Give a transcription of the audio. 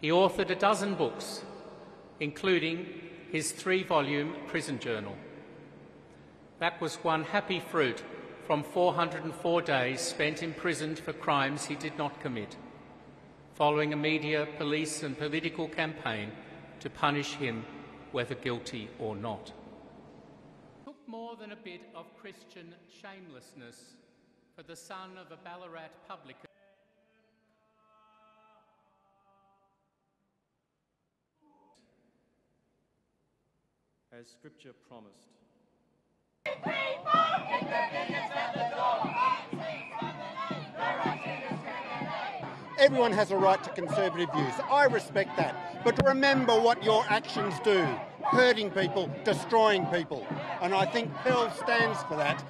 He authored a dozen books, including his three volume prison journal. That was one happy fruit from 404 days spent imprisoned for crimes he did not commit, following a media, police, and political campaign to punish him, whether guilty or not. It took more than a bit of Christian shamelessness for the son of a Ballarat publican. As Scripture promised. Everyone has a right to conservative views. I respect that. But remember what your actions do hurting people, destroying people. And I think Pell stands for that.